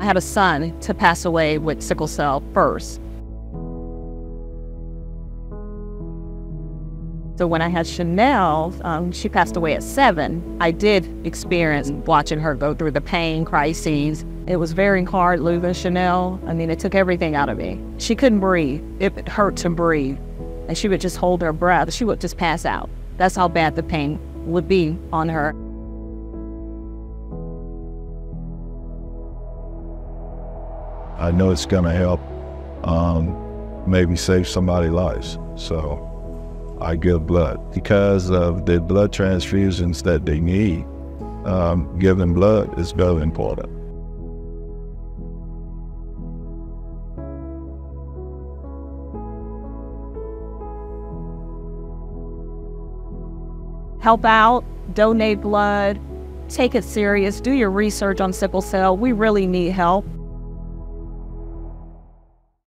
I had a son to pass away with sickle cell first. So when I had Chanel, um, she passed away at seven. I did experience watching her go through the pain crises. It was very hard losing Chanel. I mean, it took everything out of me. She couldn't breathe. It hurt to breathe. And she would just hold her breath. She would just pass out. That's how bad the pain would be on her. I know it's going to help um, maybe save somebody's lives. So I give blood because of the blood transfusions that they need. Um, giving blood is very important. Help out, donate blood, take it serious, do your research on sickle cell. We really need help.